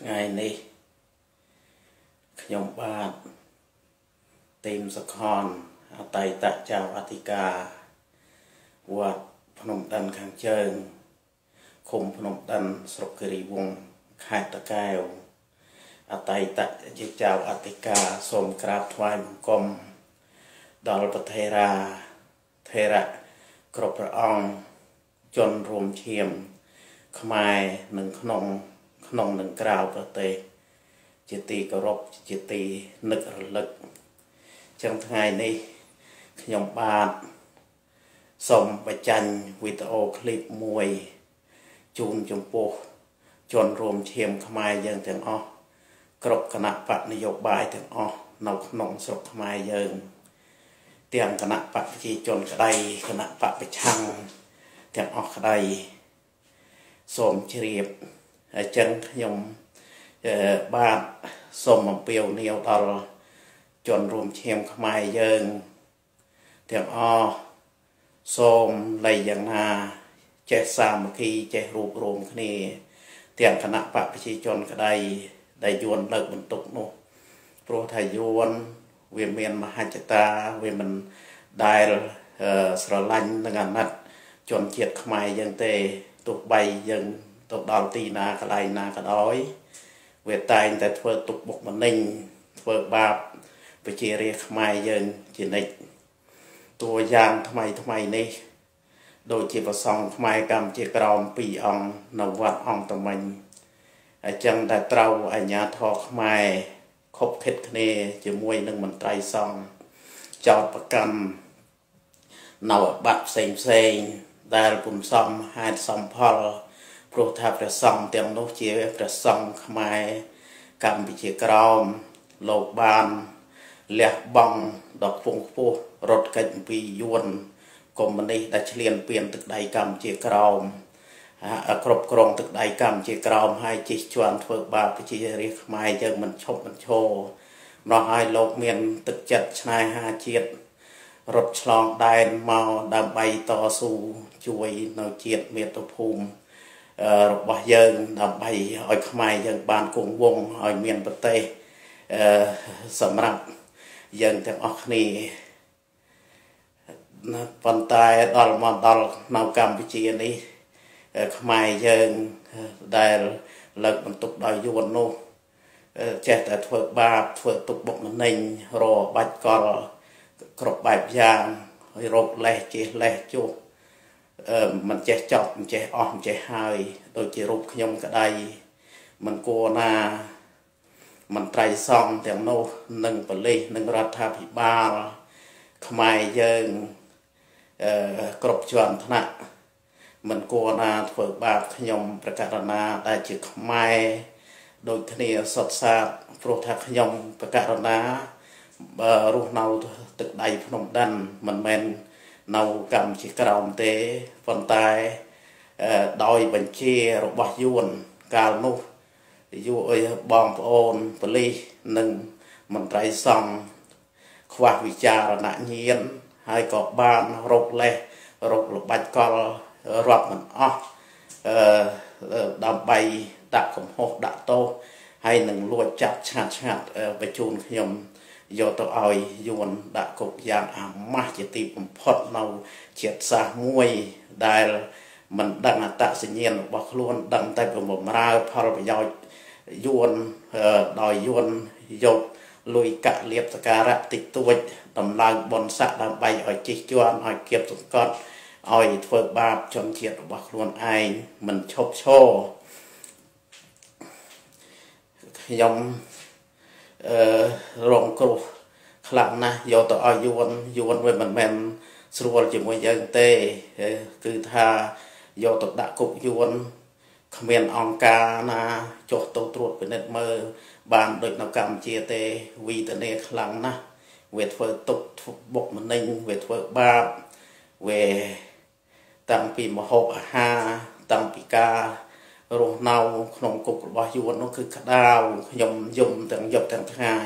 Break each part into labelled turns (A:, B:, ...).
A: ថ្ងៃនេះខ្ញុំបាទទីមសខនអតីតចៅអធិការវត្តភ្នំដិនខាងជើងឃុំភ្នំដិនស្រុកគិរីវង្សខេត្តតាកែវអតីតជាចៅអធិការសូមក្រាបថ្វាយបង្គំដល់ប្រធេរាធេរៈគ្រប់ព្រះអង្គជនរួមឈាមខ្មែរនិងក្នុង ក្នុងនិងក្រៅប្រទេស ជាទីគោរពជាទីនឹករលឹកចឹងថ្ងៃនេះខ្ញុំបាទសូមបញ្ចាញ់វីដេអូឃ្លីបមួយជូនចំពោះជនរួមឈាមខ្មែរយើងទាំងអស់គ្រប់គណៈបកនយោបាយទាំងអស់នៅក្នុងស្រុកខ្មែរយើងទាំងគណៈបកប្រជាជនក្តីគណៈបកប្រឆាំងទាំងអស់ក្តីសូមជ្រាប អញ្ចឹងខ្ញុំបាទសូមអំពាវនាវដល់ជនរួមឈាមខ្មែរយើងទាំងអស់សូមលៃយ៉ាងណាចេះសាមគ្គីចេះរួបរวมគ្នា ទាំងគណៈបកប្រជាជនក្តីដែលយួនលើកបន្ទុកនោះព្រោះថាយួនវាមានមហិច្ឆតាវាមិនដែលស្រឡាញ់នឹងអាណិតជនជាតិខ្មែរយើងទេទោះបីយើង ទៅដល់ទីណាកន្លែងណាក៏ដោយ វាតែងតែធ្វើទុកបុកម្នេញធ្វើបាបប្រជារាស្ត្រខ្មែរយើងជានិច្ចតួយ៉ាងថ្មីថ្មីនេះ ដូចជាប្រសងខ្មែរកម្ពុជាក្រម2អង្គនៅវត្តអង្គតមិញអញ្ចឹងតែត្រូវអាជ្ញាធរខ្មែរខົບខិតគ្នាជាមួយនឹងមន្ត្រីសង្ឃចោតប្រកាន់នៅបាត់ផ្សេងផ្សេងដែលពុំសមហេតុសំផល ព្រោះថាព្រះសង្ឃទាំងនោះជាព្រះសង្ឃខ្មែរកម្ពុជាក្រោមលោកបានលះបង់ដល់ពងខ្ពស់រត់កិច្ចអំពីយួនកុម្មុយនីសដែលឈ្លានពានទឹកដីកម្ពុជាក្រោមគ្រប់គ្រងទឹកដីកម្ពុជាក្រោមហើយជិះជាន់ធ្វើបាបប្រជារាស្ត្រខ្មែរយើងមិនឈប់មិនឈរនោះហើយលោកមានទឹកចិត្តឆ្នៃហាជាតិរត់ឆ្លងដែនមកដើម្បីតស៊ូជួយនៅជាតិមាតុភូមិ របស់យើងដើម្បីឲ្យខ្មែរយើងបានគង់វង្សឲ្យមានប្រទេសសម្រាប់យើងទាំងអស់គ្នាប៉ុន្តែដល់មកដល់នៅកម្ពុជានេះខ្មែរយើងដែលលើកបន្ទុកដោយយួននោះចេះតែធ្វើបាបធ្វើទុកបុកម្នេញរបាច់កលគ្រប់បែបយ៉ាងហើយរោគលេះជិះលេះជួស មិនចេះចប់មិនចេះអស់មិនចេះហើយដូចជារូបខ្ញុំក្តីមិនគួរណាមន្ត្រីសង្ឃទាំងនោះនិងប៉ូលីសនិងរដ្ឋាភិបាលខ្មែរយើងអឺគ្រប់ជាន់ថ្នាក់មិនគួរណាធ្វើបាបខ្ញុំប្រកាសណាដែលជាខ្មែរដូចគ្នាសុតសាតព្រោះថាខ្ញុំប្រកាសណារស់នៅទឹកដីភ្នំដិនមិនមែន នៅកម្ពុជាក្រោមទេប៉ុន្តែដោយបញ្ជារបស់យួនកាលនោះយួនបងប្អូនប៉ូលីសនិងមន្ត្រីសង្ឃខ្វះវិចារណញ្ញាណហើយក៏បានរកលេសរកល្បាច់កលរាប់មិនអស់អឺដើម្បីដាក់កំហុសដាក់ទោសហើយនឹងលួចចាប់ឆាត់ឆាត់បញ្ជូនខ្ញុំ យកទៅឲ្យយួនដាក់គុកយ៉ាងអាម៉ាស់ជាទីបំផុតនៅជាតិសាសមួយដែលមិនដឹងអត្តសញ្ញាណរបស់ខ្លួនដឹងតែបំរើ ផលប្រយោជន៍យួនដោយយួនយកលុយកាក់លៀបសការៈតិចតួចដំឡើងបនស័កដើម្បីឲ្យជិះជាន់ឲ្យគៀបសង្កត់ឲ្យធ្វើបាបជនជាតិរបស់ខ្លួនឯងមិនឈប់ឈរខ្ញុំអឺ រងគ្រោះខ្លាំងណាស់យកទៅឲ្យយួនយួនវាមិនមែនស្រួលជាមួយយើងទេគឺថាយកទៅដាក់គុកយួនគ្មានអង្គការណាចុះទៅត្រួតពិនិត្យមើលបានដូចនៅកម្ពុជាទេវីតនេខ្លាំងណាស់វាធ្វើទុកបុកម្នេញវាធ្វើបាបវាតាំងពីមហូបអាហារតាំងពីការ រស់នៅក្នុងគុករបស់យួននោះគឺក្តៅខ្ញុំយំទាំងយប់ទាំងថ្ងៃ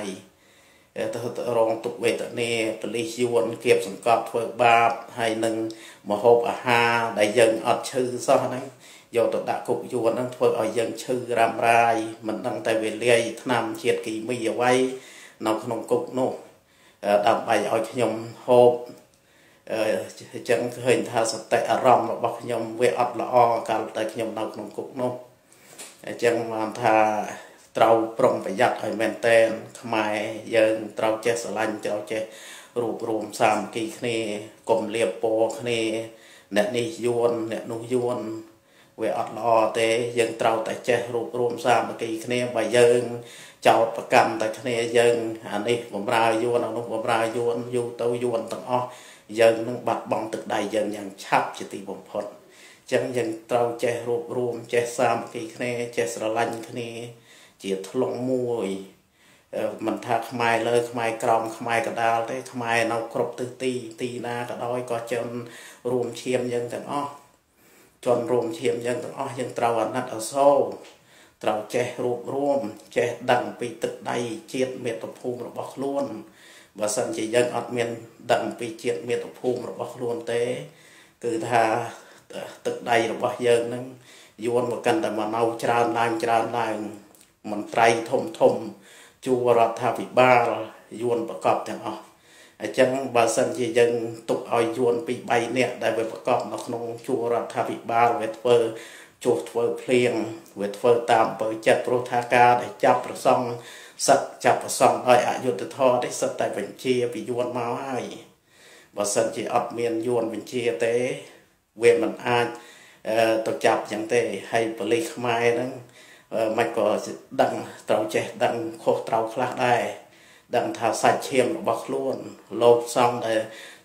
A: ទៅរងទុកវេទនាបលិសយួនគៀបសង្កត់ធ្វើបាបហើយនឹងមហូបអាហារដែលយើងអត់ឈឺសោះហ្នឹងយកទៅដាក់គុកយួនហ្នឹងធ្វើឲ្យយើងឈឺរ៉ាំរាយមិនដឹងតែវេលាយឆ្នាំជាតិគីមីអ្វីនៅក្នុងគុកនោះដើម្បីឲ្យខ្ញុំហូប អញ្ចឹងឃើញថាសតិអារម្មណ៍របស់ខ្ញុំវាអត់ល្អកាលតែខ្ញុំនៅក្នុងគុកនោះអញ្ចឹងបានថាត្រូវប្រុងប្រយ័ត្នឲ្យមែនតែនខ្មែរយើងត្រូវចេះស្រឡាញ់ត្រូវចេះរួបរួមសាមគ្គីគ្នាកុំលៀបពណ៌គ្នា អ្នកនេះយួនអ្នកនោះយួនវាអត់ល្អទេយើងត្រូវតែចេះរួបរួមសាមគ្គីគ្នាបើយើងចោតប្រកម្មតែគ្នាយើងអានេះបំរើយួនអានោះបំរើយួនយូរទៅយួនទាំងអស់ យើងនឹងបាត់បង់ទឹកដៃយើងយ៉ាងឆាប់ជាទីបំផុតអញ្ចឹងយើងត្រូវចេះរួបរวมចេះសាមគ្គីគ្នាចេះស្រឡាញ់គ្នាជាធ្លុងមួយមិនថាខ្មែរលើខ្មែរក្រោមខ្មែរកដាលទេខ្មែរនៅគ្រប់ទិសទីទីណាក៏ដោយក៏ចិនរួមឈាមយើងទាំងអស់ជន់រួមឈាមយើងទាំងអស់យើងត្រូវអាណិតអសូរត្រូវចេះរួបរวมចេះដឹងពីទឹកដៃជាតិមាតុភូមិរបស់ខ្លួន បើសិនជាយើងអត់មានដឹងពីជាតិមាតុភូមិរបស់ខ្លួនទេ គឺថាទឹកដៃរបស់យើងនឹងយួនមកកាន់តែមកនៅច្រើនឡើងច្រើនឡើងមន្ត្រីធំធំជួររដ្ឋាភិបាលយួនប្រកបទាំងអស់អញ្ចឹងបើសិនជាយើងទុកឲ្យយួនពី3នាក់ដែលវាប្រកបនៅក្នុងជួររដ្ឋាភិបាលវាធ្វើចុះធ្វើភ្លៀងវាធ្វើតាមបើចិត្តព្រោះថាការដែលចាប់ប្រសង់ សឹកចាប់ប្រសង់ឲ្យអយុធធរទេសឹកតែបញ្ជាពីយួនមកហើយបើសិនជាអត់មានយួនបញ្ជាទេវាមិនអាចទៅចាប់ចឹងទេហើយប៉ូលីសខ្មែរហ្នឹងមិនក៏ដឹងត្រូវចេះដឹងខុសត្រូវខ្លះដែរដឹងថាសាច់ឈាមរបស់ខ្លួនលោកសំដែល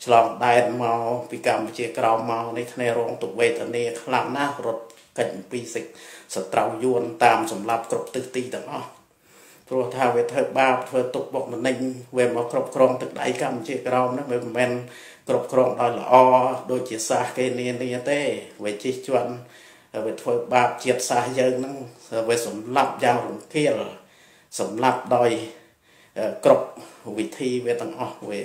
A: ឆ្លងដែនមកពីកម្ពុជាក្រោមមកនេះគ្នារងទុកវេទនាខ្លាំងណាស់រត់កិច្ចពីសិកសត្រូវយួនតាមសម្លាប់គ្រប់ទិសទីទាំងអស់ ព្រោះថាវាធ្វើបាបធ្វើទុកបុកម្នេញវាមកគ្រប់គ្រងទឹកដៃកម្ពុជាក្រោមហ្នឹងវាមិនមែនគ្រប់គ្រងដោយល្អដូចជាសាសគេនានាទេវាជិះជាន់វាធ្វើបាបជាតិសាសយើងហ្នឹងវាសម្លាប់យ៉ាងរង្គាលសម្លាប់ដោយគ្រប់វិធីវាទាំងអស់វា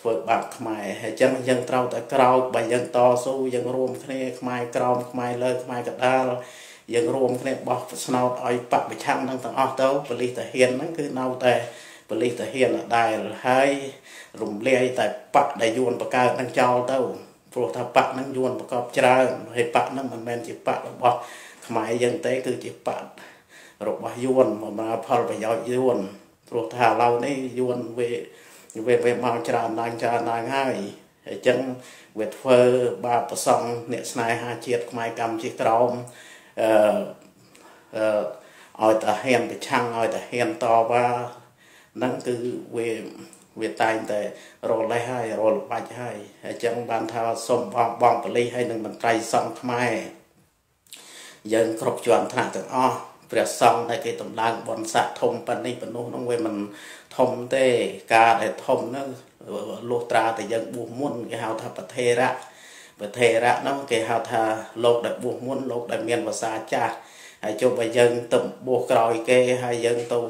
A: ធ្វើបាបខ្មែរហើយចឹងយើងត្រូវតែក្រោកបើយើងតស៊ូយើងរួមគ្នាខ្មែរក្រោមខ្មែរលើខ្មែរកដាល យើងរួមគ្នាបោះស្នោតឲ្យបពប្រឆាំងនឹងទាំងអស់ទៅបលិសតាហ៊ានហ្នឹងគឺនៅតែបលិសតាហ៊ានដដែលហើយរំលាយតែបកដែលយួនបកើតនឹងចោលទៅព្រោះថាបកហ្នឹងយួនប្រកបច្រើនហើយបកហ្នឹងមិនមែនជាបករបស់ខ្មែរយើងទេគឺជាបករបស់យួនបម្រើផលប្រយោជន៍យួនព្រោះថាឥឡូវនេះយួនវាវាវាមកច្រើនឡើងច្រើនឡើងហើយអញ្ចឹងវាធ្វើបាបប្រសង់អ្នកស្នេហាជាតិខ្មែរកម្ពុជាក្រម អឺអឺឲ្យតាហ៊ានប្រឆាំងឲ្យតាហ៊ានតវ៉ាហ្នឹងគឺវាវាតែងតែរលេះហើយរលបាច់ហើយអញ្ចឹងបានថាសូមបងបងបលិសហើយនឹងមន្ត្រីសង្ឃខ្មែរយើងគ្រប់ជាន់ថ្នាក់ទាំងអស់ព្រះសង្ឃដែលគេតម្លើងបនស័កធំប៉ុណ្នេះប៉ុណ្ណោះហ្នឹងវាមិនធំទេការដែលធំហ្នឹងលុះត្រាតែយើងបួសមុនគេហៅថាប្រធេរៈ ប្រធេរៈហ្នឹងគេហៅថាលោកដែលបួសមុនលោកដែលមានភាសាចាស់ហើយជប់ឲ្យយើងទៅបួសក្រោយគេហើយយើងទៅ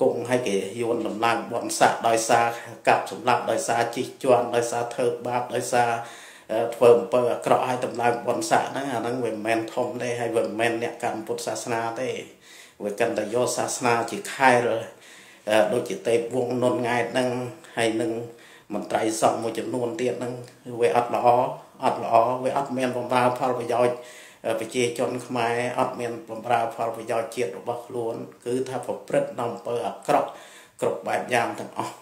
A: គង់ឲ្យគេយួនតម្លើងបនស័កដោយសារកាប់សម្លាប់ដោយសារជីកជាន់ដោយសារធ្វើបាបដោយសារធ្វើអំពើអាក្រក់ឲ្យតម្លើងបនស័កហ្នឹងអាហ្នឹងវាមិនមែនធំទេហើយវាមិនមែនអ្នកកម្មពុទ្ធសាសនាទេវាកាន់តែយកសាសនាជាខែលដូចជាទេពវងនុនង៉ែតហ្នឹងហើយនឹងមន្ត្រីសង្ឃមួយចំនួនទៀតហ្នឹងវាអត់ល្អ អត់ល្អវាអត់មានបំរើផលប្រយោជន៍ប្រជាជនខ្មែរអត់មានបំរើផលប្រយោជន៍ជាតិរបស់ខ្លួន គឺថាប្រព្រឹត្តនៅអំពើអាក្រក់គ្រប់បែបយ៉ាងទាំងអស់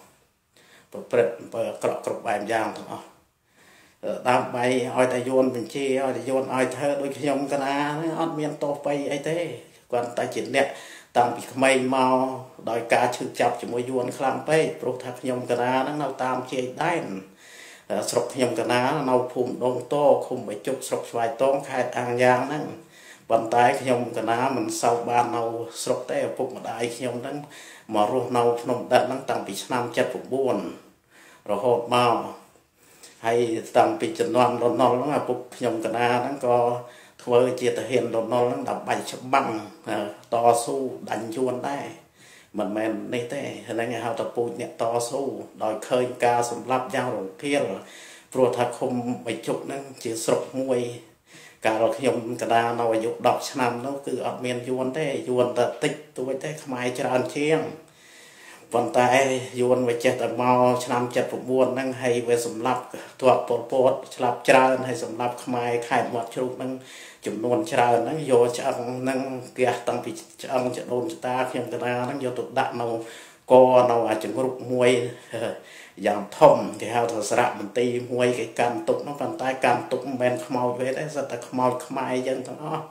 A: ប្រព្រឹត្តអំពើអាក្រក់គ្រប់បែបយ៉ាងទាំងអស់ដើម្បីឲ្យតែយួនបញ្ជាឲ្យតែយួនឲ្យធ្វើដូចខ្ញុំកណាអត់មានទោសបីអីទេគាត់តែជាអ្នកតាំងពីក្មេងមកដោយការឈឺចាប់ជាមួយយួនខ្លាំងពេកព្រោះថាខ្ញុំកណាហ្នឹងនៅតាមជាយដែន ស្រុកខ្ញុំកណានៅភូមិដងតឃុំបិជុកស្រុកស្វាយតងខេត្តអាងយ៉ាងហ្នឹងប៉ុន្តែខ្ញុំកណាមិនសូវបាននៅស្រុកទេឪពុកម្ដាយខ្ញុំហ្នឹងមករស់នៅភ្នំដិតហ្នឹងតាំងពីឆ្នាំ79រហូតមកហើយតាំងពីជំនាន់លន់ណុលហ្នឹងឪពុកខ្ញុំកណាហ្នឹងក៏ធ្វើជាទាហានរណុលហ្នឹងដើម្បីច្បាំងតស៊ូដាញ់ជួនដែរ មិនមែននេះទេហ្នឹងគេហៅថាពូជអ្នកតស៊ូដោយឃើញការសម្លាប់យ៉ាងរង្គាលព្រោះថាឃុំបិជុកហ្នឹងជាស្រុកមួយកាលខ្ញុំកដានៅអាយុ10ឆ្នាំនោះគឺអត់មានយួនទេយួនតែតិចតួចទេខ្មែរច្រើនជាងប៉ុន្តែយួនវាចេះតែមកឆ្នាំ79ហ្នឹងហើយវាសម្លាប់ទ័ពប៉ុលពតស្លាប់ច្រើនហើយសម្លាប់ខ្មែរខេត្តមាត់ជ្រូកហ្នឹង ចំនួនច្រើនហ្នឹងយកឆ្អឹងហ្នឹងគេតាំងពីឆ្អឹងចដូនចតាខ្ញុំកណាហ្នឹងយកទៅដាក់នៅកនៅអាចង្រុកមួយយ៉ាងធំគេហៅថាសារៈមន្ទីរមួយគេកាន់ទុកនោះប៉ុន្តែកាន់ទុកមិនមែនខ្មោចទេទេសិតតែខ្មោចខ្មែរយើងទាំងអស់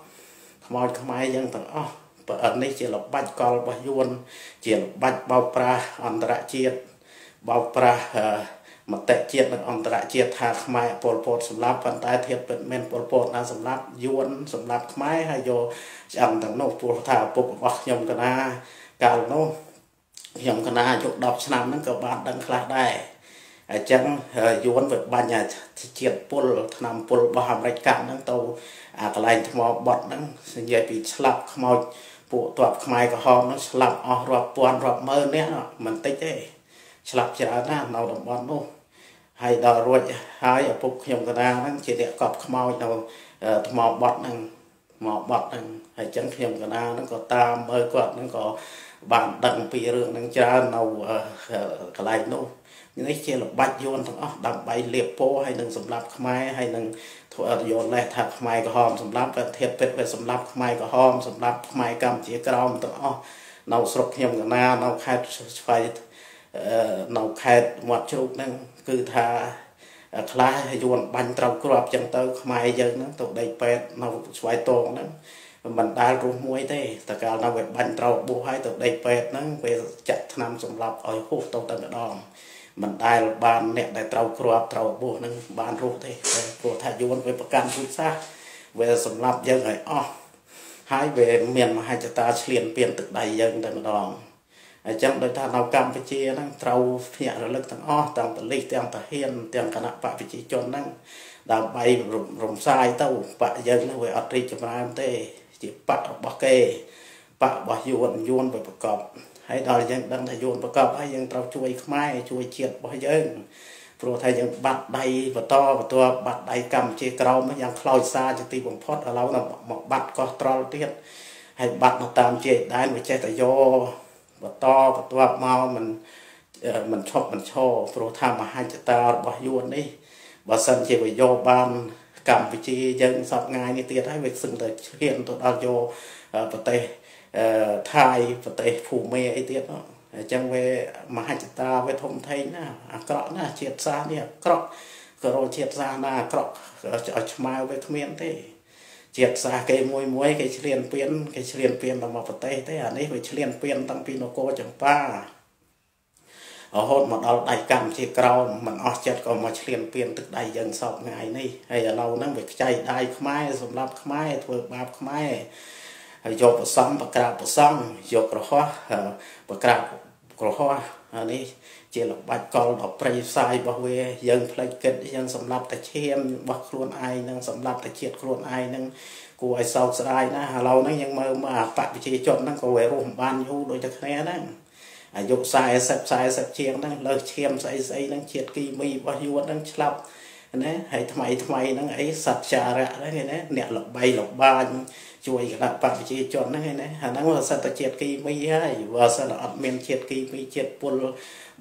A: ខ្មោចខ្មែរយើងទាំងអស់ប្រអិននេះជាល្បាច់កលរបស់យួនជាល្បាច់បោកប្រាស់អន្តរជាតិបោកប្រាស់ មតិជាតិនិងអន្តរជាតិថាខ្មែរពលពតសម្លាប់ប៉ុន្តែធៀបពិតមែនពលពតណាសម្លាប់យួនសម្លាប់ខ្មែរហើយយកឆ្អឹងទាំងនោះពលថាឪពុករបស់ខ្ញុំកណាកាលនោះខ្ញុំកណាអាយុ10ឆ្នាំហ្នឹងក៏បានដឹងខ្លះដែរអញ្ចឹងយួនវាបាញ់ជាតិពុលឆ្នាំពុលរបស់អាមេរិកកាំងហ្នឹងទៅអាកន្លែងថ្មបត់ហ្នឹងនិយាយពីស្លាប់ខ្មោចពួកតបខ្មែរក្រហមហ្នឹងស្លាប់អស់រាប់ពាន់រាប់ម៉ឺននាក់មិនតិចទេស្លាប់ច្រើនណាស់នៅតំបន់នោះ ហើយដល់រួចហើយឪពុកខ្ញុំកណាហ្នឹងជាអ្នកកប់ខ្មោចនៅថ្មបត់ហ្នឹងមកបត់ហ្នឹងហើយអញ្ចឹងខ្ញុំកណាហ្នឹងក៏តាមមើលគាត់ហ្នឹងក៏បានដឹងពីរឿងហ្នឹងច្រើននៅកន្លែងនោះនេះជាល្បាច់យួនទាំងអស់ដើម្បីលៀបពោហើយនឹងសម្រាប់ខ្មែរហើយនឹងធ្វើយល់លេសថាខ្មែរក្រហមសម្រាប់ប្រធានពេទ្យវាសម្រាប់ខ្មែរក្រហមសម្រាប់ខ្មែរកម្ពុជាក្រោមទាំងអស់នៅស្រុកខ្ញុំកណានៅខេត្តស្វាយ នៅខេត្តមាត់ជ្រូកហ្នឹងគឺថាខ្លះយួនបាញ់ត្រូវគ្រាប់ចឹងទៅ ខ្មែរយើងហ្នឹងទៅដីពេទ្យនៅស្វាយតងហ្នឹងមិនដែលរស់មួយទេតកាលនៅវាបាញ់ត្រូវបួសហើយទៅដីពេទ្យហ្នឹងវាចាក់ថ្នាំសម្លាប់ឲ្យហូសទៅតែម្ដងមិនដែលបានអ្នកដែលត្រូវគ្រាប់ត្រូវបួសហ្នឹងបានរស់ទេព្រោះថាយួនវាប្រកាន់ពុទ្ធសាសវាសម្លាប់យើងឲ្យអស់ហើយវាមានមហិច្ឆតាឆ្លៀនពៀនទឹកដៃយើងតែម្ដង អញ្ចឹងដោយថានៅកម្ពុជាហ្នឹងត្រូវភ្ញាក់រលឹកទាំងអស់ទាំងប៉ូលីសទាំងតាហានទាំងគណៈបកប្រជាជនហ្នឹងដើម្បីរំសាយទៅបកយើងហ្នឹងវាអត់រីកចម្រើនទេ ជាបករបស់គេបករបស់យួនយួនវាប្រកបហើយដល់យើងដឹងថាយួនប្រកបហើយយើងត្រូវជួយខ្មែរជួយជាតិរបស់យើងព្រោះថាយើងបាត់ដៃបន្តបន្តបាត់ដៃកម្ពុជាក្រោមយ៉ាងខ្លោចសារជាទីបំផុតឥឡូវមកបាត់កោះត្រល់ទៀតហើយបាត់មកតាមជាដែនវាចេះតែយក បន្តបន្តមកមិនមិនឈប់មិនឈរព្រោះថាមហិច្ឆតារបស់យួននេះបើសិនជាវាយកបានកម្ពុជាយើងសពថ្ងៃនេះទៀតហើយវាសឹងតែឈានទៅដល់យកប្រទេសថៃប្រទេសភូមាអីទៀតអញ្ចឹងវាមហិច្ឆតាវាធំធេងណាអាក្រក់ណាជាតិសាសនេះអាក្រក់ក៏រជាតិសាសណាអាក្រក់ឲ្យឆ្មាវវាគ្មានទេ ជាតិសាសគេមួយមួយគេឆ្លៀនពៀនគេឆ្លៀនពៀនដល់មកប្រទេសទេអានេះវាឆ្លៀនពៀនតាំងពីនគរចម្ប៉ារហូតមកដល់ដៃកម្ពុជាក្រោមមិនអស់ចិត្តក៏មកឆ្លៀនពៀនទឹកដៃយើងសពថ្ងៃនេះហើយឥឡូវហ្នឹងវាខ្ចីដៃខ្មែរសម្រាប់ខ្មែរធ្វើបាបខ្មែរហើយយកប្រសំបក្រាបប្រសំយកក្រហោះបក្រាបក្រហោះនេះ ជាល្បាច់កលដល់ព្រៃផ្សាយរបស់វាយើងផ្លេចគិតយើងសម្លាប់តែឈាមរបស់ខ្លួនឯងនិងសម្លាប់តែជាតិខ្លួនឯងនឹងគួរឲ្យសោកស្ដាយណាឥឡូវហ្នឹងយើងមើលមកអបប្រជាជនហ្នឹងក៏វារស់មិនបានយូរដូចតែគ្នាហ្នឹងអាយុ40 40ជាងហ្នឹងលើសឈាមស្អីស្អីហ្នឹងជាតិគីមីរបស់យួនហ្នឹងឆ្លាប់ណាហើយថ្មីថ្មីហ្នឹងអីសត្វចារៈហ្នឹងគេណាអ្នកលបីលបាញ ជួយគណៈបកប្រជាជនហ្នឹងឯណាអាហ្នឹងវាសិតតែជាតិគីមីហើយបើសិនអត់មានជាតិគីមីជាតិពុលរ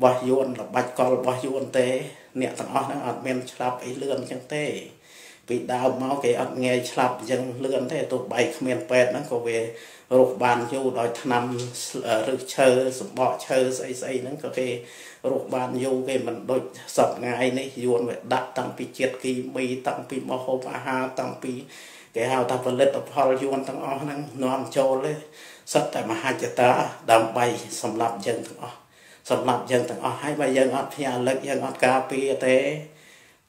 A: បស់យួនល្បាច់កលរបស់យួនទេ អ្នកទាំងអស់ហ្នឹងអត់មានឆ្លាប់អីលឿនអញ្ចឹងទេ ពីដើមមកគេអត់ងាយឆ្លាប់អញ្ចឹងលឿនទេទោះបីគ្មានពេទ្យហ្នឹងក៏វារស់បានយូរដោយថ្នាំឬឈើសម្បកឈើស្អីស្អីហ្នឹងក៏គេរស់បានយូរគេមិនដូចសពថ្ងៃនេះយួនវាដាក់តាំងពីជាតិគីមីតាំងពីមហូបអាហារតាំងពី គេហៅថាផលិតផលយួនទាំងអស់ហ្នឹងនាំចូលទេសិតតែមហិច្ឆតាដើម្បីសម្រាប់យើងទាំងអស់សម្រាប់យើងទាំងអស់ហើយបើយើងអត់ភ្ញាក់លឹកយើងអត់ការពារទេ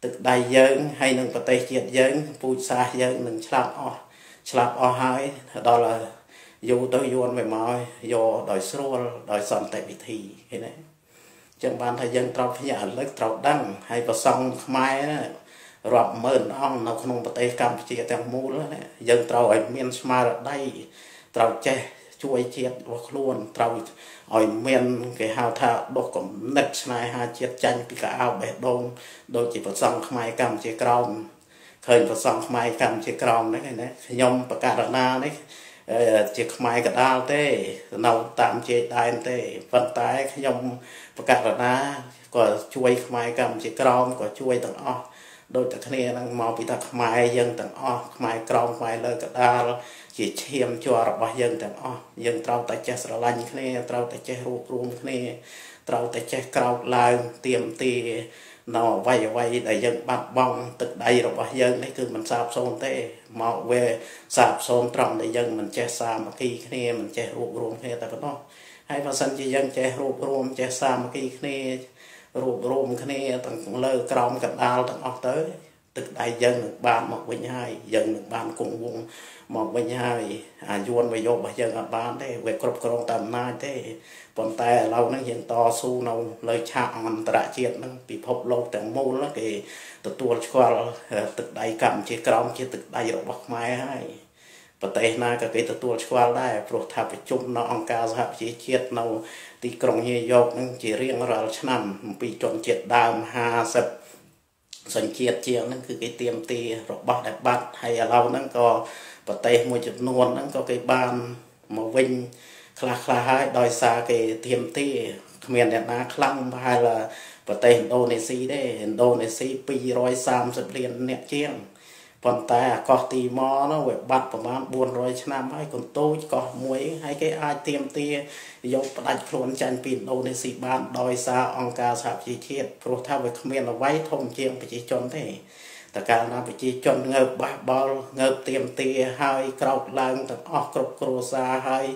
A: ទឹកដៃយើងហើយនឹងប្រទេសជាតិយើងពូជសាសយើងនឹងឆ្លាប់អស់ឆ្លាប់អស់ហើយដល់យូរទៅយួនវាមកយកដោយស្រួលដោយសន្តិវិធីឃើញទេចឹងបានថាយើងត្រូវភ្ញាក់លឹកត្រូវដឹងហើយប្រសង់ខ្មែរ រាប់ម៉ឺនអង្គនៅក្នុងប្រទេសកម្ពុជាទាំងមូលណាយើងត្រូវឲ្យមានស្មារតីត្រូវចេះជួយជាតិរបស់ខ្លួនត្រូវឲ្យមានគេហៅថាដុសកំណត់ស្នេហាជាតិចាញ់ពីកៅបេះដូងដូចជាប្រសង់ខ្មែរកម្ពុជាក្រោមឃើញប្រសងខ្មែរកម្ពុជាក្រមហ្នឹងណាខ្ញុំបកករណានេះជាខ្មែរកដាលទេនៅតាមជ័យដែនទេប៉ុន្តែខ្ញុំបកករណាក៏ជួយខ្មែរកម្ពុជាក្រមក៏ជួយទាំងអស់ ដូចតែគ្នានឹងមកពីថាខ្មែរយើងទាំងអស់ខ្មែរក្រមខ្មែរលើកដាលជាឈាមជ័ររបស់យើងទាំងអស់យើងត្រូវតែចេះស្រឡាញ់គ្នាត្រូវតែចេះរួបរวมគ្នាត្រូវតែចេះក្រោកឡើងទៀមទានៅអវ័យអវ័យដែលយើងបាត់បង់ទឹកដីរបស់យើងនេះគឺមិនសាបសូន្យទេមកវាសាបសូន្យត្រង់ដែលយើងមិនចេះសាមគ្គីគ្នាមិនចេះរួបរวมគ្នាតែប៉ុណ្ណោះហើយបើសិនជាយើងចេះរួបរวมចេះសាមគ្គីគ្នា រួបរวมគ្នាទាំងលើក្រោមកណ្ដាលទាំងអស់ទៅទឹកដៃយើងនឹងបានមកវិញហើយយើងនឹងបានគង់វង្សមកវិញហើយអាយួនវាយករបស់យើងអត់បានទេវាគ្រប់គ្រងតាមអំណាចទេប៉ុន្តែឥឡូវហ្នឹងយើងតស៊ូនៅលើឆាកអន្តរជាតិហ្នឹងពិភពលោកទាំងមូលគេទទួលស្គាល់ទឹកដៃកម្ពុជាក្រោមជាទឹកដៃរបស់ខ្មែរហើយប្រទេសណាក៏គេទទួលស្គាល់ដែរព្រោះថាប្រជុំនៅអង្គការសហប្រជាជាតិនៅ ទីក្រុងញូវយ៉កនឹងជារៀងរាល់ឆ្នាំអំពីជនជាតិដើម50សញ្ជាតិជាងហ្នឹងគឺគេទៀមទីរបស់ដែលបាត់ហើយឥឡូវហ្នឹងក៏ប្រទេសមួយចំនួនហ្នឹងក៏គេបានមកវិញខ្លះខ្លះហើយដោយសារគេទៀមទីគ្មានអ្នកណាខ្លាំងប្រហែលប្រទេសឥណ្ឌូនេស៊ីទេឥណ្ឌូនេស៊ី230លានអ្នកជាង ប៉ុន្តែអាកោះទីម៉នោះវាបាត់ប្រមាណ400ឆ្នាំហើយកន្ទូចកោះមួយហើយគេអាចទៀមទាយកផ្ដាច់ខ្លួនចាញ់ពីឥណ្ឌូនេស៊ីបានដោយសារអង្គការសហប្រជាជាតិព្រោះថាវាគ្មានអ្វីធំជាងប្រជាជនទេតើកាលណាប្រជាជនងើបបះបោលងើបទៀមទាហើយក្រោកឡើងទាំងអស់គ្រប់គ្រួសារហើយ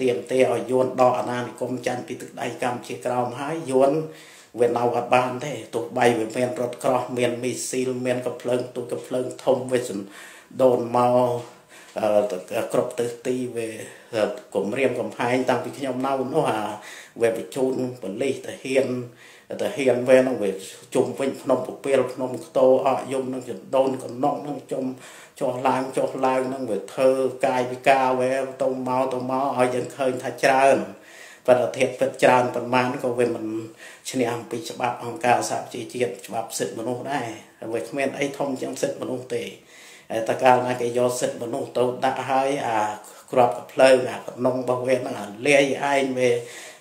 A: ទៀមទាឲ្យយួនដកអាណានិគមចាញ់ពីទឹកដៃកម្ពុជាក្រោមហើយយួន វានៅអត់បានទេទោះបីវាមានរថក្រោះមានមីស៊ីលមានកំភ្លើងទូកំភ្លើងធំវាសដូនមកគ្រប់ទិសទីវាគម្រាមកំផែងតាំងពីខ្ញុំនៅនោះអាវាបញ្ជូនបលិសតាហ៊ានតាហ៊ានវេនោះវាជុំវិញភ្នំពពាលភ្នំខ្ទោអកយំនឹងចដូនកណុកនឹងជុំចុះឡើងចុះឡើងនឹងវាធ្វើកាយវិការវេទៅមកទៅមកឲ្យយើងឃើញថាច្រើនបរិធាតុពិតច្រើនប៉ុន្មានក៏វាមិនឈ្នះអំពីច្បាប់អង្គការសហប្រជាជាតិច្បាប់សិទ្ធិមនុស្សដែរវាគ្មានអីធំជាងសិទ្ធិមនុស្សទេតែកាលណាគេយកសិទ្ធិមនុស្សទៅដាក់ឲ្យអាក្របកភ្លើងអាកំណងរបស់វាហ្នឹងអាលាយឯងវា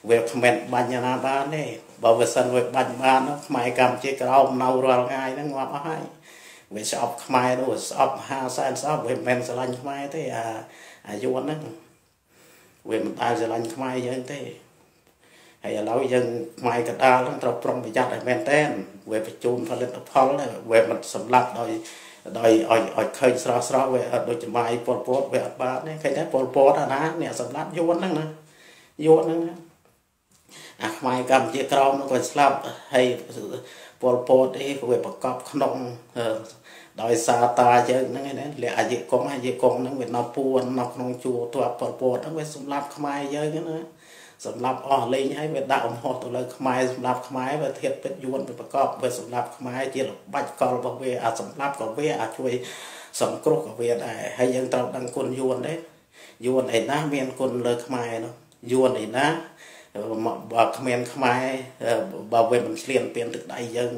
A: វាគ្មានបាញ់ណាបានទេបើវាសិនវាបាញ់បានខ្មែរកម្ពុជាក្រោមនៅរាល់ថ្ងៃហ្នឹងងាប់អស់ហើយវាស្អប់ខ្មែរនោះស្អប់មហាសែនស្អប់វាមិនមែនស្រឡាញ់ខ្មែរទេអាអាយួនហ្នឹងវាមិនដែលស្រឡាញ់ខ្មែរយើងទេ ហើយឥឡូវយើងខ្មែរកដាលត្រូវប្រុងប្រយ័ត្នឲ្យមែនតែនវាបញ្ជូនផលិតផលវាមិនសម្លាប់ដោយដោយឲ្យឲ្យឃើញស្រស់ស្រស់វាអត់ដូចចំបាយពលពតវាអត់បានទេឃើញតែពលពតអាណាអ្នកសម្លាប់យួនហ្នឹងណាយួនហ្នឹងណាអាខ្មែរកម្ពុជាក្រមក៏ស្លាប់ហើយពលពតអីក៏វាប្រកបក្នុងដោយសារតាយើងហ្នឹងឯណាលះអាយកងអាយកងហ្នឹងវានៅពួននៅក្នុងជួរទ័ពពលពតហ្នឹងវាសម្លាប់ខ្មែរយើងណា សម្រាប់អស់លេងហើយវាដាក់អំហោះទៅលើខ្មែរសម្រាប់ខ្មែរវាធៀបពិតយួនវាប្រកបវាសម្រាប់ខ្មែរជាល្បាច់កលរបស់វាអាសម្រាប់ក៏វាអាចជួយសង្គ្រោះក៏វាដែរហើយយើងត្រូវដឹងគុណយួនដែរយួនឯណាមានគុណលើខ្មែរនោះយួនឯណាបើគ្មានខ្មែរបើវាមិនឆ្លៀនពៀនទឹកដៃយើង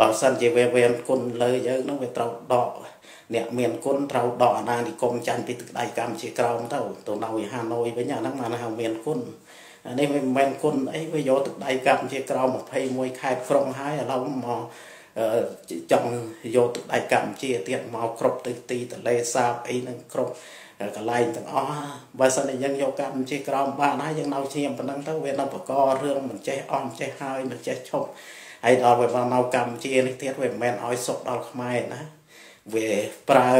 A: បើសិនជាវាវាគុណលើយើងនោះវាត្រូវដកអ្នកមានគុណត្រូវដកអាណានិគមចាញ់ពីទឹកដៃកម្ពុជាក្រោមទៅទៅនៅហាណូយវិញអាហ្នឹងបានហៅមានគុណ នេះមិនមែនគុណអីវាយកទឹកដៃកម្ពុជាក្រោម21ខេត្តក្រុងហើយឥឡូវមកចង់យកទឹកដៃកម្ពុជាទៀតមកគ្រប់ទិសទីតលេសាបអីនឹងគ្រប់កន្លែងទាំងអស់បើសិនជាយើងយកកម្ពុជាក្រោមបានហើយយើងនៅឈាមប៉ុណ្ណឹងទៅវានៅបករឿងមិនចេះអស់មិនចេះហើយមិនចេះឈប់ហើយដល់វានៅកម្ពុជានេះទៀតវាមិនមែនឲ្យសុខដល់ខ្មែរណាវាប្រើ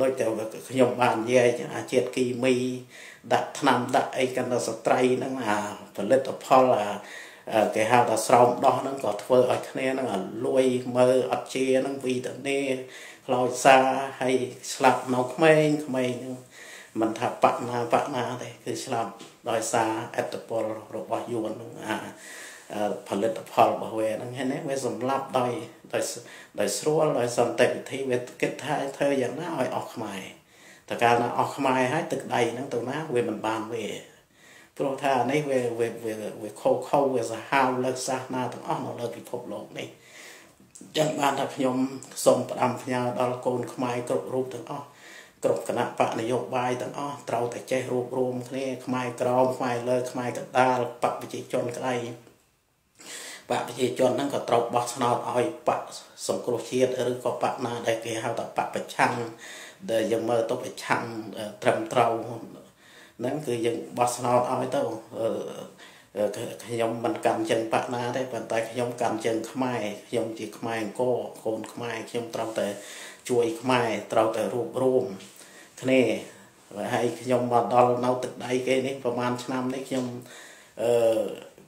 A: ដូចតែខ្ញុំបាននិយាយអាជាតិគីមី ដាក់ថ្នាំដាក់អីកាន់តែស្ត្រីហ្នឹងអាផលិតផលអាគេហៅថាស្រោមដោះហ្នឹងក៏ធ្វើឲ្យគ្នាហ្នឹងអាលួយមើលអត់ជាហ្នឹងវីតានីខ្លោចសាហើយស្លាប់នៅក្មេងក្មេងហ្នឹងមិនថាបកណាបកណាទេគឺស្លាប់ដោយសារអត្តពលរបស់យួនហ្នឹងអាផលិតផលរបស់វាហ្នឹងហ្នឹងវាសម្លាប់ដោយដោយដោយស្រួលដោយសន្តិវិធីវាគិតថាធ្វើយ៉ាងណាឲ្យអស់ខ្មែរ តើកាលណាអស់ខ្មែរហើយទឹកដៃហ្នឹងទៅណាវាមិនបានវាព្រោះថានេះវាវាវាខោខោវាសាហាវលើសាសនាទាំងអស់នៅលើពិភពលោកនេះចឹងបានថាខ្ញុំសូមផ្ដាំផ្ញើដល់កូនខ្មែរគ្រប់រូបទាំងអស់គ្រប់គណៈបកនយោបាយទាំងអស់ត្រូវតែចេះរួបរวมគ្នាខ្មែរក្រមខ្មែរលើខ្មែរកដាលបកប្រជាជនក្តីបកប្រជាជនហ្នឹងក៏ត្រូវបោះឆ្នោតឲ្យបកសង្គ្រោះជាតិឬក៏បកណាដែលគេហៅថាបកប្រឆាំង ដែលយើងមើលទៅប្រឆាំងត្រឹមត្រូវហ្នឹងគឺយើងបោះឆ្នោតឲ្យទៅខ្ញុំមិនកាន់ជើងបកណាទេប៉ុន្តែខ្ញុំកាន់ជើងខ្មែរខ្ញុំជាខ្មែរអង្គរកូនខ្មែរខ្ញុំត្រូវតែជួយខ្មែរត្រូវតែរួបរวมគ្នាហើយខ្ញុំមកដល់នៅទឹកដៃគេនេះប្រហែលឆ្នាំនេះខ្ញុំអឺ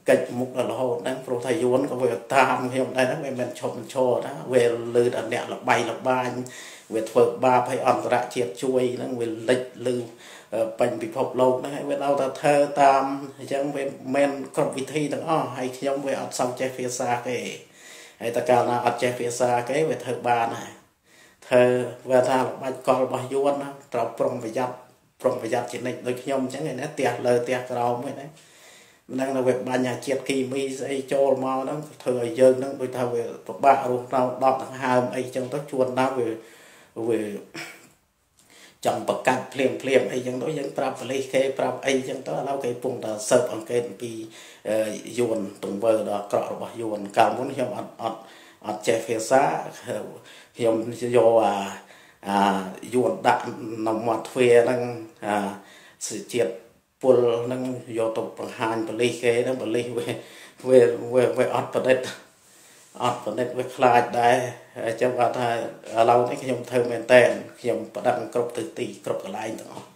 A: កិច្ចមុខរហូតហ្នឹងព្រោះថាយួនក៏វាតាមខ្ញុំដែរហ្នឹងវាមិនឈប់មិនឈរណាវាលឺដល់អ្នកលបៃលបាញវាធ្វើបាបឲ្យអន្តរជាតិជួយហ្នឹងវាលិចលឺពេញពិភពលោកហ្នឹងហើយវានៅតែធ្វើតាមអញ្ចឹងវាមិនគ្រប់វិធីទាំងអស់ហើយខ្ញុំវាអត់សូវចេះភាសាគេហើយតើកាលណាអត់ចេះភាសាគេវាធ្វើបានហើយធ្វើវាថាល្បាច់កលរបស់យួនត្រូវប្រុងប្រយ័ត្នប្រុងប្រយ័ត្នជានិច្ចដូចខ្ញុំអញ្ចឹងឯណាផ្ទះលើផ្ទះក្រោមហ្នឹងណាមិនដឹងថាវាបាញ់អាជាតិគីមីស្អីចូលមកហ្នឹងធ្វើឲ្យយើងហ្នឹងដូចថាវាពិបាករស់នៅដកដង្ហើមអីចឹងទៅជួនណាវា វាចង់ប្រកាសភ្លាមភ្លាមអីចឹងទៅយើងប្រាប់ប៉ូលីសគេប្រាប់អីចឹងទៅឥឡូវគេពងតែសើបអង្កេតអំពីយួនទង្វើដ៏អាក្រក់របស់យួនកាលមុនខ្ញុំអត់អត់អត់ចេះភាសាខ្ញុំយកអាអាយួនដាក់នៅមាត់ទ្វារហ្នឹងអាសិជាតិពលហ្នឹងយកទៅបង្ហាញប៉ូលីសគេហ្នឹងប៉ូលីសវាវាវាអត់ប្រឌិត អត់ប្រឌិតវាខ្លាចដែរអញ្ចឹងគាត់ថាឥឡូវនេះខ្ញុំធ្វើមែនតែនខ្ញុំបដិងគ្រប់ទិសទីគ្រប់កន្លែងទាំងអស់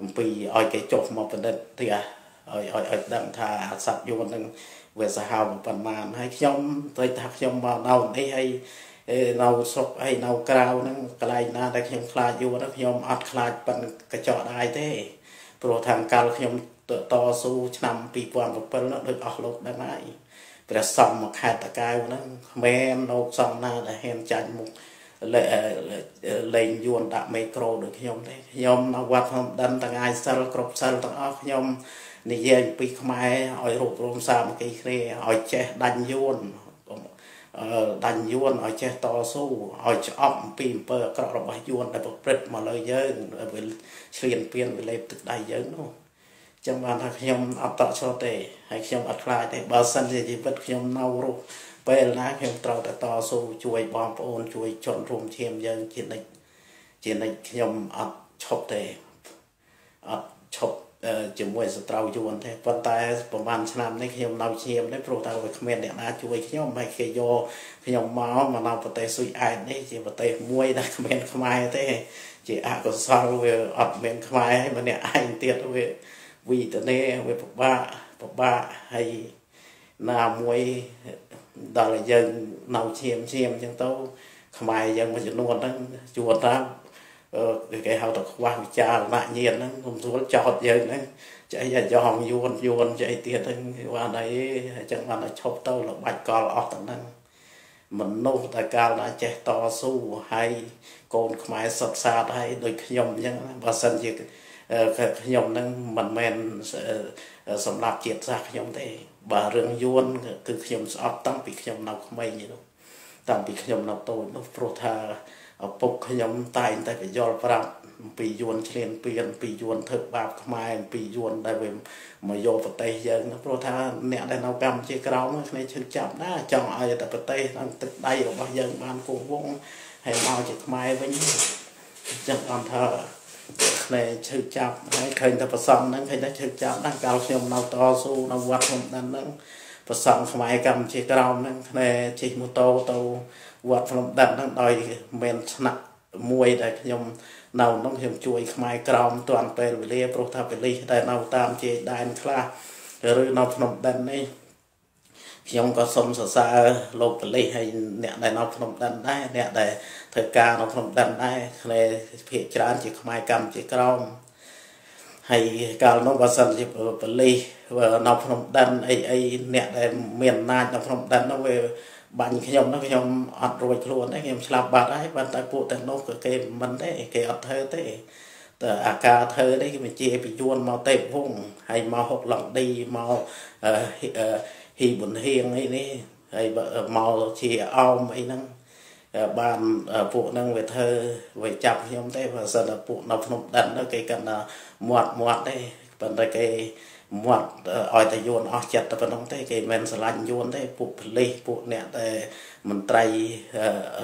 A: អំពីឲ្យគេចុះមកប្រឌិតទៀតឲ្យឲ្យឲ្យដឹងថាអាសត្វយួននឹងវាសាហាវប៉ុន្មានហើយខ្ញុំទៅថាខ្ញុំមកនៅនេះហើយនៅស្រុកហើយនៅក្រៅហ្នឹងកន្លែងណាដែលខ្ញុំខ្លាចយួនខ្ញុំអត់ខ្លាចប៉ិនកញ្ចក់ដែរទេព្រោះថាកាលខ្ញុំតស៊ូឆ្នាំ2007នោះដូចអស់លោកដឹងហើយ ព្រះសង្ឃមកខេត្តតកែវហ្នឹងគ្មានលោកសង្ឃណាដែលហ៊ានចាញ់មុខលេងយួនដាក់មេក្រូដូចខ្ញុំទេខ្ញុំនៅវត្តខ្ញុំដិនទាំងអាយសិលគ្រប់សិលទាំងអស់ខ្ញុំនិយាយអំពីខ្មែរឲ្យរួបរวมសាមគ្គីគ្នាឲ្យចេះដាញ់យួនដាញ់យួនឲ្យចេះតស៊ូឲ្យឆ្អប់អំពីអំពើអាក្រក់របស់យួនដែលប្រព្រឹត្តមកលើយើងវាឆ្លៀនពៀនវាលេបទឹកដៃយើងនោះ ចឹងបានថាខ្ញុំអត់តក់ឆ្លទេហើយខ្ញុំអត់ខ្លាចទេបើសិនជាជីវិតខ្ញុំនៅរស់ពេលណាខ្ញុំត្រូវតែតស៊ូជួយបងប្អូនជួយជនរួមឈាមយើងជានិច្ចជានិច្ចខ្ញុំអត់ឈប់ទេអត់ឈប់ជាមួយសត្រូវយួនទេប៉ុន្តែប្រហែលឆ្នាំនេះខ្ញុំនៅឈាមនេះព្រោះតែវាគ្មានអ្នកណាជួយខ្ញុំហើយគេយកខ្ញុំមកមកនៅប្រទេសស៊ុយអែតនេះជាប្រទេសមួយដែលគ្មានខ្មែរទេ ជាអកុសលវាអត់មានខ្មែរហើយម្នាក់ឯងទៀតវា វិតនេវាពិបាកពិបាកហើយណាមួយដល់យើងនៅឈាមឈាមអញ្ចឹងទៅខ្មែរយើងមួយចំនួនហ្នឹងជួនថាគេហៅថាខ្វះវិចារណញ្ញាណហ្នឹងខ្ញុំស្រួលចោតយើងហ្នឹងចៃយ៉ងយួនយួនចៃទៀតហ្នឹងបានអីអញ្ចឹងបានតែឈប់ទៅល្បាច់កលអស់ទាំងហ្នឹងមនុស្សតែកាលណាចេះតស៊ូហើយកូនខ្មែរសុទ្ធសាធហើយដូចខ្ញុំអញ្ចឹងបើសិនជា ខ្ញុំនឹងមិនមែនសម្រាប់ជាតិសាសន៍ខ្ញុំទេ បើរឿងយួនគឺខ្ញុំស្អប់តាំងពីខ្ញុំនៅក្មេងនោះតាំងពីខ្ញុំនៅតូចនោះព្រោះថាឪពុកខ្ញុំតែងតែបយល់ប្រាប់អំពីយួនឆ្លៀនពៀនអំពីយួនធ្វើបាបខ្មែរអំពីយួនដែលវាមកយកប្រទេសយើងព្រោះថាអ្នកដែលនៅកម្ពុជាក្រោមគ្នាឈឺចាប់ណាចង់ឲ្យតែប្រទេសក្នុងទឹកដៃរបស់យើងបានគង់វង្សហើយមកជាខ្មែរវិញចឹងអត់ថា ក្លែឈឺចាប់ហើយឃើញតែប្រសងហ្នឹងឃើញតែឈឺចាប់ណាស់កាលខ្ញុំនៅតស៊ូនៅវត្តខ្ញុំដល់ហ្នឹងប្រសងខ្មែរកម្ពុជាក្រោមហ្នឹងក្លែជិះម៉ូតូទៅវត្តភ្នំដិតហ្នឹងដោយមានស្នាក់មួយដែលខ្ញុំនៅនោះខ្ញុំជួយខ្មែរក្រោមតាន់ពេលវេលាព្រោះថាប៉ូលីសដែលនៅតាមជាដែនខ្លះឬនៅភ្នំដិតនេះខ្ញុំក៏សូមសរសើរលោកប៉ូលីសហើយអ្នកដែលនៅភ្នំដិនដែរអ្នកដែល ធ្វើការនៅភ្នំដិនដែរគ្នាភាគច្រើនជាខ្មែរកម្មជាក្រមហើយកាលនោះបើសិនជាប៉ូលីសនៅភ្នំដិនអីអីអ្នកដែលមានអំណាចនៅភ្នំដិននោះវាបាញ់ខ្ញុំនោះខ្ញុំអត់រួចខ្លួនទេខ្ញុំឆ្លាប់បាត់ហើយប៉ុន្តែពួកទាំងនោះក៏គេមិនទេគេអត់ធ្វើទេតែអាការធ្វើនេះគេបញ្ជាពយួនមកទេពវងហើយមកហុកឡង់ឌីមកហ៊ីប៊ុនហៀងអីនេះហើយមកជាអោមអីហ្នឹង បានពួកហ្នឹងវាធ្វើវាចាប់ខ្ញុំទេបើសិនតែពួកនៅភ្នំដិនគេកាន់តែមាត់មាត់ទេប៉ុន្តែគេមាត់ឲ្យតែយួនអស់ចិត្តតែប៉ុណ្្នឹងទេគេមិនស្រឡាញ់យួនទេពួកប៉ូលីសពួកអ្នកដែលមន្ត្រី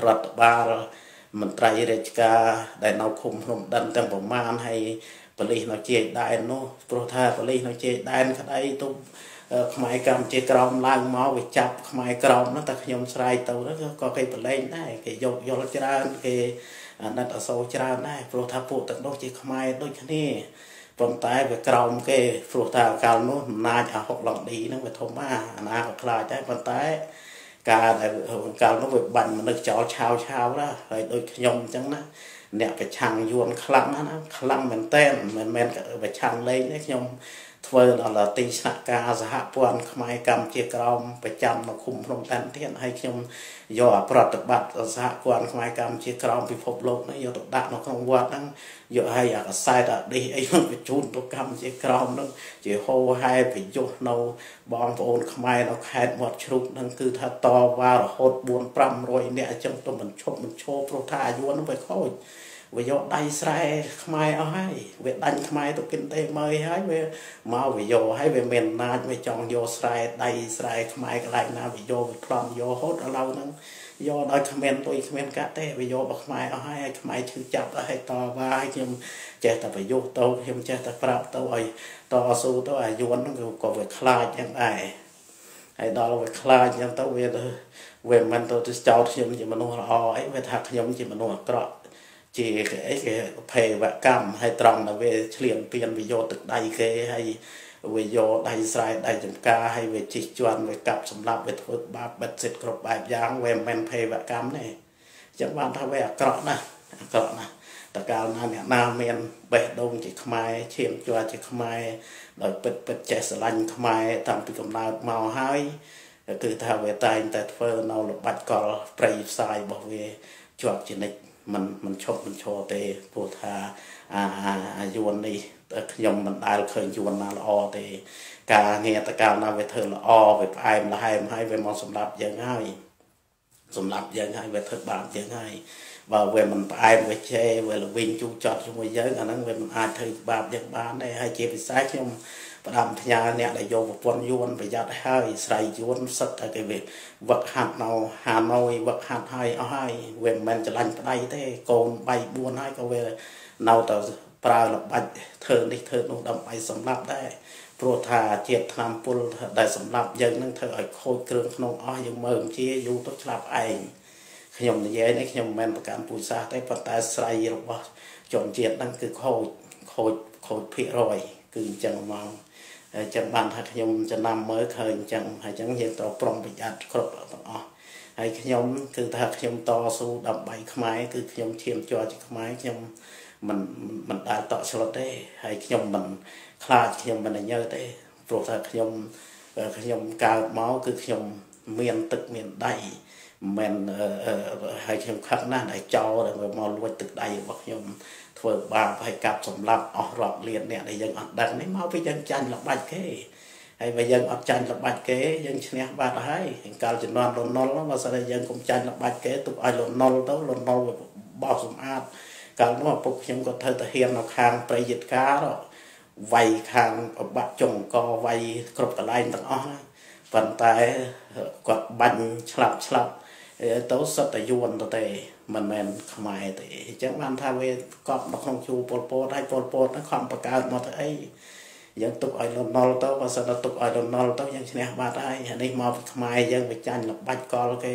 A: រដ្ឋបាលមន្ត្រីរាជការដែលនៅឃុំភ្នំដិនទាំងប្រមាណហើយ ប៉ូលីសនៅជាយដែននោះព្រោះថាប៉ូលីសនៅជាយដែនក្តីទុំខ្មែរកម្ពុជាក្រមឡើងមកវាចាប់ខ្មែរក្រមហ្នឹងតែខ្ញុំស្រែកទៅក៏គេប្រឡែងដែរគេយកយល់ច្រើនគេអាណិតអសូរច្រើនដែរព្រោះថាពួកទាំងនោះជាខ្មែរដូចគ្នាប៉ុន្តែវាក្រោមគេព្រោះថាកាលនោះអំណាចអាហុកឡង់ឌីហ្នឹងវាធំណាស់អាណាក៏ខ្លាចដែរប៉ុន្តែការដែលកាលនោះវាបាញ់មនុស្សចោលឆាវឆាវណាហើយដូចខ្ញុំអញ្ចឹងណា អ្នកប្រឆាំងយួនខ្លាំងណាស់ខ្លាំងមែនតែនមិនមែនប្រឆាំងលេងទេខ្ញុំ ធ្វើដល់ទីស្នាក់ការសហព័ន្ធខ្មែរកម្ពុជាក្រោមប្រចាំនៅឃុំភ្នំតាន់ទៀតហើយខ្ញុំយកប្រតិបត្តិសហព័ន្ធខ្មែរកម្ពុជាក្រោមពិភពលោកនេះយកទៅដាក់នៅក្នុងវត្តហ្នឹងយកឲ្យអាកសែតអាឌីអីហ្នឹងបញ្ជូនទៅកម្ពុជាក្រោមហ្នឹងជាហោហែប្រយុទ្ធនៅបងប្អូនខ្មែរនៅខេត្តមាត់ជ្រូកហ្នឹងគឺថាតវ៉ារហូត4 500នាក់អញ្ចឹងទៅមិនឈប់មិនឈរព្រោះថាអាយុហ្នឹងវាខូច វាយកដៃស្រែខ្មែរអស់ហើយវាដាញ់ខ្មែរទៅគិនទេមើលហើយវាមកវាយកហើយវាមានអំណាចវាចង់យកស្រែដៃស្រែខ្មែរកន្លែងណាវាយកវាផ្លំយកហូតឥឡូវហ្នឹងយកដោយគ្មានទុយគ្មានកាក់ទេវាយករបស់ខ្មែរអស់ហើយហើយខ្មែរឈឺចាប់ហើយតវ៉ាហើយខ្ញុំចេះតែប្រយុទ្ធទៅខ្ញុំចេះតែប្រាប់ទៅឲ្យតស៊ូទៅអាយួនហ្នឹងក៏វាខ្លាចយ៉ាងដែរហើយដល់វាខ្លាចយ៉ាងទៅវាវាមិនទៅទៅចោតខ្ញុំជាមនុស្សល្អអីវាថាខ្ញុំជាមនុស្សអាក្រក់ ជាអីគេភេវកម្មហើយត្រង់តែវាឆ្លៀងពៀនវាយកទឹកដៃគេហើយវាយកដៃស្រែដៃចំការហើយវាជិះជន់វាកាប់សម្លាប់វាធ្វើបាបបិទសិទ្ធគ្រប់បែបយ៉ាងវាមិនមែនភេវកម្មទេអញ្ចឹងបានថាវាអាក្រក់ណាស់អាក្រក់ណាស់តកាលណាអ្នកណាមានបេះដូងជាខ្មែរឈាមជ័រជាខ្មែរដោយពិតពិតចេះស្រឡាញ់ខ្មែរតាំងពីកំណើតមកហើយគឺថាវាតែងតែធ្វើនៅល្បាច់កលប្រៃផ្សាយរបស់វាជាប់ជានិច្ច មិនមិនឈប់មិនឈរទេព្រោះថាអាអាយួននេះខ្ញុំមិនដែលឃើញយួនណាល្អទេ ការងារតកាលណាវាធ្វើល្អវាផ្អែមល្ហែមហើយវាមកសម្រាប់យើងហើយសម្រាប់យើងហើយវាធ្វើបាបយើងហើយបើវាមិនផ្អែមវាជេរវាល្វីងជូរចត់ជាមួយយើងអាហ្នឹងវាមិនអាចធ្វើបាបយើងបានទេហើយជាពិសេសខ្ញុំ ផ្ដាំផ្ញើអ្នកដែលយកប្រពន្ធយួនប្រយ័ត្នហើយស្រីយួនសឹកតែគេវាវឹកហាត់នៅហាណូយវឹកហាត់ហើយអស់ហើយវាមិនមែនច្រឡាញ់ប្តីទេកូន3 4ហើយក៏វានៅតែប្រើល្បាច់ធ្វើនេះធ្វើនោះដើម្បីសម្លាប់ដែរព្រោះថាជាតិថ្នាំពុលដែលសម្លាប់យើងនឹងធ្វើឲ្យខូចគ្រឿងក្នុងអស់យើងមើលជាយូរទៅឆ្លាប់ឯងខ្ញុំនិយាយនេះខ្ញុំមិនមែនប្រកាន់ពូជសាសទេប៉ុន្តែស្រីរបស់ជនជាតិហ្នឹងគឺខូចខូចខូចភាគរយគឺអញ្ចឹងមក អញ្ចឹងបានថាខ្ញុំចំណាំមើលឃើញអញ្ចឹងហើយអញ្ចឹងយើងត្រូវប្រុងប្រយ័ត្នគ្រប់ទាំងអស់ហើយខ្ញុំគឺថាខ្ញុំតស៊ូដើម្បីខ្មែរគឺខ្ញុំឈាមជ័រជាខ្មែរខ្ញុំមិនមិនដែលតក់ឆ្លុតទេហើយខ្ញុំមិនខ្លាចខ្ញុំមិនញើទេព្រោះថាខ្ញុំខ្ញុំកើតមកគឺខ្ញុំមានទឹកមានដៃ មិនហើយខ្ញុំខឹងណាស់ដែលចោលដែលមកលួចទឹកដៃរបស់ខ្ញុំធ្វើបាបហើយកាប់សម្លាប់អស់រាប់លានអ្នកដែលយើងអត់ដឹងនេះមកពីយើងចាញ់ល្បាច់គេហើយបើយើងអត់ចាញ់ល្បាច់គេយើងឈ្នះបាត់ហើយកាលជំនាន់លន់ណុលបើសិនតែយើងកុំចាញ់ល្បាច់គេទុកឲ្យលន់ណុលទៅលន់ណុលបោសសម្អាតកាលនោះឪពុកខ្ញុំក៏ធ្វើតាហ៊ាននៅខាងប្រយិតការវាយខាងបបាក់ចុងកវាយគ្រប់កន្លែងទាំងអស់ប៉ុន្តែគាត់បាញ់ឆ្លាប់ឆ្លាប់ ទៅសុទ្ធតែយួនទៅទេមិនមែនខ្មែរទេអញ្ចឹងបានថាវាកប់នៅក្នុងជួរពលពតហើយពលពតហ្នឹងខំបង្កើតមកទៅអីយើងទុកឲ្យលន់ណុលទៅបើសិនតែទុកឲ្យលន់ណុលទៅយើងឈ្នះបាត់ហើយអានេះមកពីខ្មែរយើងវាចាញ់ល្បាច់កលគេ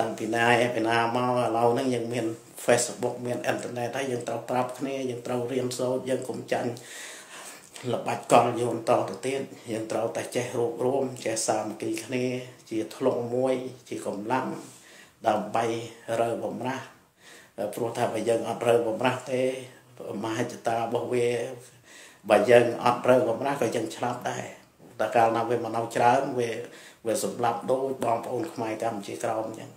A: តាំងពីណាពីណាមកឥឡូវហ្នឹងយើងមាន Facebook មានអ៊ីនធឺណិតហើយយើងត្រូវប្រាប់គ្នាយើងត្រូវរៀនសូត្រយើងកុំចាញ់ល្បាច់កលយើងតទៅទៀតយើងត្រូវតែចេះរួបរวมចេះសាមគ្គីគ្នា ជាធ្លុងមួយជាកម្លាំង ដើម្បីរើបំរាស់ព្រោះថាបើយើងអត់រើបំរាស់ទេមហិច្ឆតារបស់វាបើយើងអត់រើបំរាស់ក៏យើងឆ្លាប់ដែរតែកាលណាវាមកនៅច្រើនវាវាសម្លាប់ដូចបងប្អូនខ្មែរកម្ពុជាក្រោមអញ្ចឹង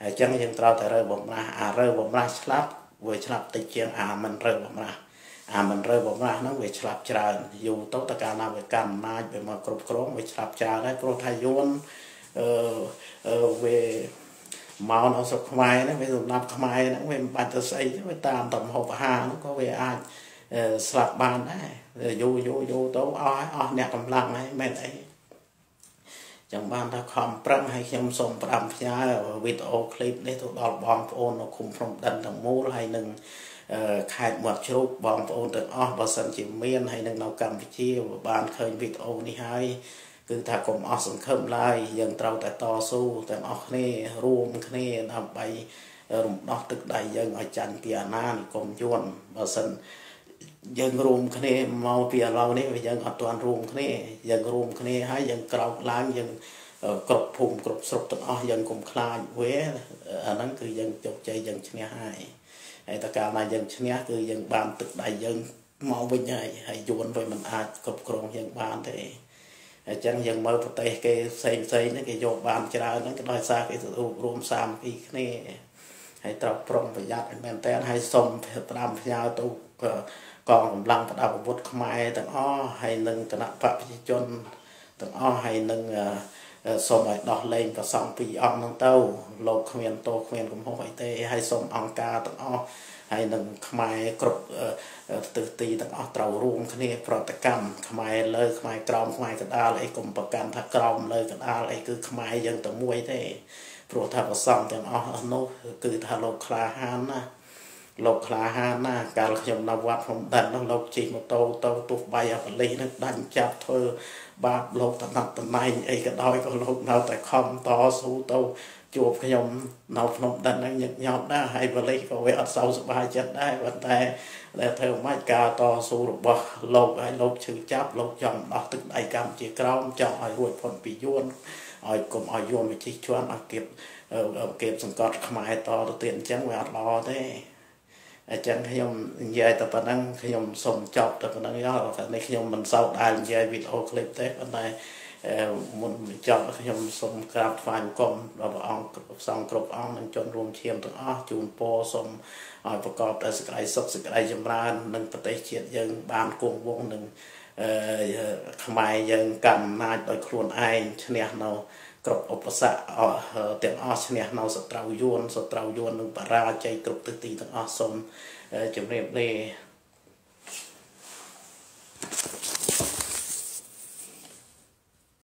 A: ហើយអញ្ចឹងយើងត្រូវតែរើបំរាស់អារើបំរាស់ឆ្លាប់វាឆ្លាប់តិចជាងអាមិនរើបំរាស់អាមិនរើបំរាស់ហ្នឹងវាឆ្លាប់ច្រើនយូរទៅតកាលណាវាកាន់អំណាចវាមកគ្រប់គ្រងវាឆ្លាប់ច្រើនហើយព្រោះថាយួនអឺវា មកនៅស្រុកខ្មែរហ្នឹងវាសម្រាប់ខ្មែរហ្នឹងវាមិនបាច់ទៅស្អីវាតាមតំហូបអាហារហ្នឹងក៏វាអាចស្លាប់បានដែរយូរយូរយូរទៅអស់អស់អ្នកកម្លាំងហើយមិនអីចឹងបានថាខំប្រឹងឲ្យខ្ញុំសូមផ្ដាំផ្ញើវីដេអូឃ្លីបនេះទៅដល់បងប្អូននៅឃុំភ្នំដិនទាំងមូលហើយនឹងខេត្តមាត់ជ្រូកបងប្អូនទាំងអស់បើសិនជាមានហើយនឹងនៅកម្ពុជាបានឃើញវីដេអូនេះហើយ គឺថាកុំអស់សង្ឃឹមឡើយយើងត្រូវតែតស៊ូទាំងអស់គ្នារួមគ្នាដើម្បីរំដោះទឹកដៃយើងឲ្យចាញ់ពីអាណានិគមយួនបើសិនយើងរួមគ្នាមកពីឥឡូវនេះយើងអត់ទាន់រួមគ្នាយើងរួមគ្នាហើយយើងក្រោកឡើងយើងគ្រប់ភូមិគ្រប់ស្រុកទាំងអស់យើងកុំខ្លាចវាអាហ្នឹងគឺយើងជោគជ័យយើងឈ្នះហើយហើយតើកាលណាយើងឈ្នះគឺយើងបានទឹកដៃយើងមកវិញហើយហើយយួនវាមិនអាចគ្រប់គ្រងយើងបានទេ អញ្ចឹងយើងមើលប្រទេសគេផ្សេងផ្សេងហ្នឹងគេយកបានច្រើនហ្នឹងក៏ដោយសារគេទៅរួមសាមគ្គីគ្នាហើយត្រូវប្រុងប្រយ័ត្នមែនតើហើយសុំ5ផ្ញើទៅកងកម្លាំងប្រដាប់អាវុធខ្មែរទាំងអស់ហើយនឹងគណៈបព្វជិជនទាំងអស់ហើយនឹងសូមឲ្យដោះលែងប្រសង់ពីរអង្គហ្នឹងទៅលោកគ្មានតោគ្មានកំហុសអីទេហើយសូមអង្គការទាំងអស់ហើយនឹងខ្មែរគ្រប់ ទិសទីទាំងអស់ត្រូវរួមគ្នាប្រតិកម្មខ្មែរលើខ្មែរក្រោមខ្មែរកដាលអីកុំប្រកាន់ថាក្រោមលើកដាលអីគឺខ្មែរយើងតែមួយទេព្រោះថាប្រសង់ទាំងអស់នោះគឺថាលោកក្លាហានណាលោកក្លាហានណាកាលខ្ញុំនៅវត្តភ្នំដិននោះលោកជិះម៉ូតូទៅទោះបីអាប៉លិសនឹងដាច់ចាប់ធ្វើបាបលោកតំណតំណែងអីក៏ដោយក៏លោកនៅតែខំតស៊ូទៅ ជួបខ្ញុំនៅភ្នំដិនហ្នឹងញឹកញាប់ដែរហើយប៉លិសក៏វាអត់សូវសប្បាយចិត្តដែរប៉ុន្តែដែលធ្វើមិនការតស៊ូរបស់លោកហើយលោកឈឺចាប់លោកចង់ដោះទឹកដៃកម្ពុជាក្រោមចង់ឲ្យរួចផុតពីយួនឲ្យកុំឲ្យយួនវិជិះជន់ឲ្យគៀបគៀបសង្កត់ខ្មែរតទៅទៀតអញ្ចឹងវាអត់ល្អទេអញ្ចឹងខ្ញុំនិយាយតែប៉ុណ្ណឹងខ្ញុំសូមចប់តែប៉ុណ្ណឹងយកតែនេះខ្ញុំមិនសូវដែលនិយាយវីដេអូឃ្លីបទេប៉ុន្តែ មុនបញ្ចប់ខ្ញុំសូមក្រាបថ្វាយបង្គំដល់ព្រះអង្គគ្រប់សង្ឃគ្រប់អង្គនិងជនរួមឈាមទាំងអស់ជូនពរសូមឲ្យប្រកបដោយសេចក្តីសុខសេចក្តីចម្រើននិងប្រទេសជាតិយើងបានគង់វង្សនិងខ្មែរយើងកាន់អំណាចដោយខ្លួនឯងឈ្នះនៅគ្រប់ឧបសគ្គទាំងអស់ឈ្នះនៅសត្រូវយួនសត្រូវយួននឹងបរាជ័យគ្រប់ទិសទីទាំងអស់សូមជម្រាបលា